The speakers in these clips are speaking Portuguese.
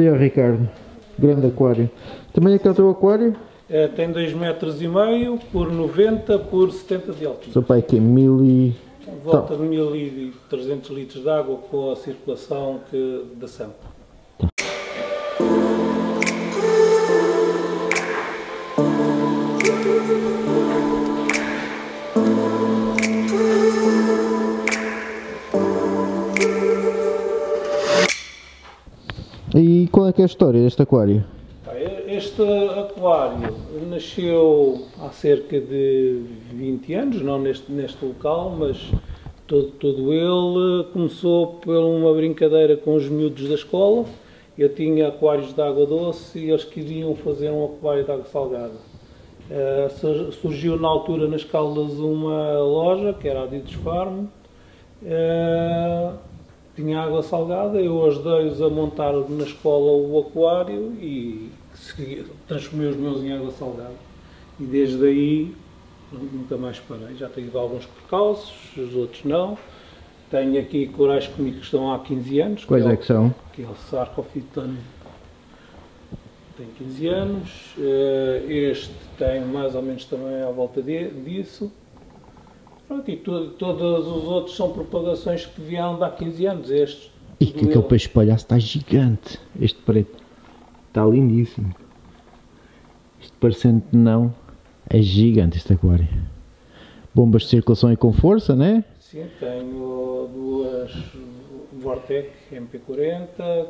Este é o Ricardo, grande aquário. Também é que é o teu aquário? É, tem 2 metros e meio por 90 por 70 de altura. Seu pai que é mil e... Volta de 1300 litros de água com a circulação que, da SAMP. Que é a história deste aquário? Este aquário nasceu há cerca de 20 anos, não neste, neste local, mas todo, todo ele começou por uma brincadeira com os miúdos da escola. Eu tinha aquários de água doce e eles queriam fazer um aquário de água salgada. Uh, surgiu na altura nas Caldas uma loja, que era a Ditos Farm, uh, tinha água salgada, eu ajudei-os a montar na escola o aquário e transformei os meus em água salgada. E desde aí nunca mais parei. Já tenho alguns percalços, os outros não. Tenho aqui corais comigo que estão há 15 anos. Quais é, é, que são? Que é o sarcofitano. Tem 15 anos. Eh, este tem mais ou menos também à volta disso. Pronto, e tu, todos os outros são propagações que vieram de há 15 anos. Este, e que aquele peixe palhaço está gigante. Este preto está lindíssimo. Isto parecendo não, é gigante este aquário. Bombas de circulação e com força, né? Sim, tenho duas Vortec MP40.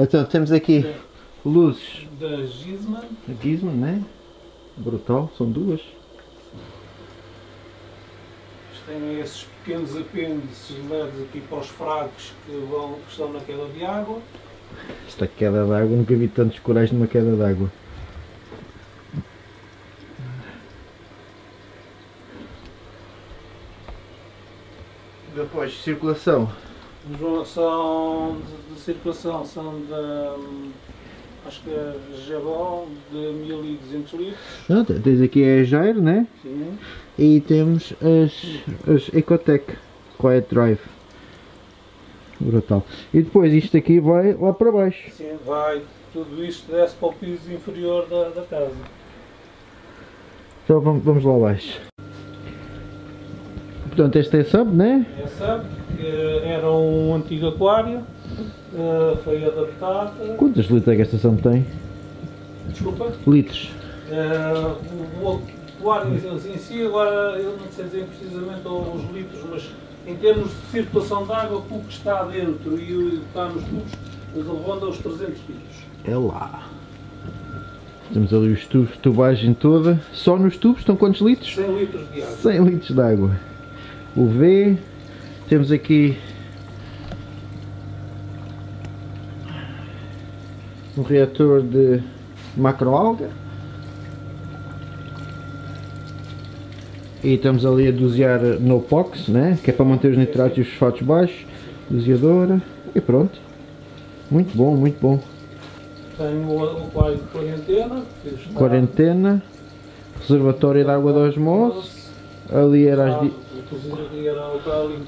Então temos aqui luzes da Gizman. A Gizman, né? Brutal, são duas. Tem esses pequenos apêndices LEDs aqui para os fragos que, vão, que estão na queda de água. Esta queda de água, nunca vi tantos corais numa queda de água. Depois, circulação são de, circulação são da acho que é Jabon de 1200 litros. Ah, tens aqui a Jair, né? Sim. E temos as, as Ecotec Quiet Drive. Brutal. E depois isto aqui vai lá para baixo. Sim, vai. Tudo isto desce para o piso inferior da, da casa. Então vamos, vamos lá abaixo. Portanto, este é sub, né? É sub, era um antigo aquário, eh, foi adaptado. Quantos litros é que esta estação tem? Desculpa? Litros. Uh, o, aquário em si, agora eu não sei dizer precisamente os litros, mas em termos de circulação de água, o que está dentro e o que está nos tubos, ronda os 300 litros. É lá. Temos ali os tubos, tubagem toda. Só nos tubos estão quantos litros? 100 litros de água. 100 litros de água o V. Temos aqui um reator de macroalga. E estamos ali a dosear no POX, né? que é para manter os nitratos e os fosfatos baixos. Doseadora. E pronto. Muito bom, muito bom. Tenho o pai de quarentena. Quarentena. Reservatório de água de osmose. Ali era as...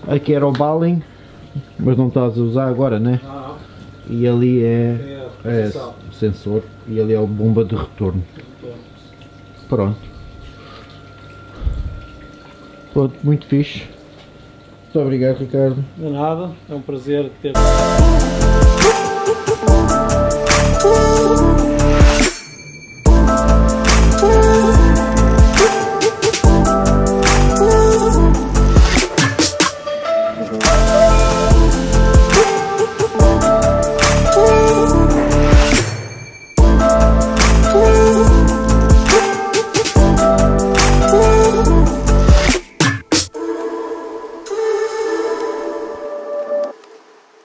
Aqui era o baling. Mas não estás a usar agora, né? Ah, E ali é, é, é sensor e ali é a bomba de retorno. Pronto. Pronto, muito fixe. Muito obrigado, Ricardo. De nada, é um prazer ter.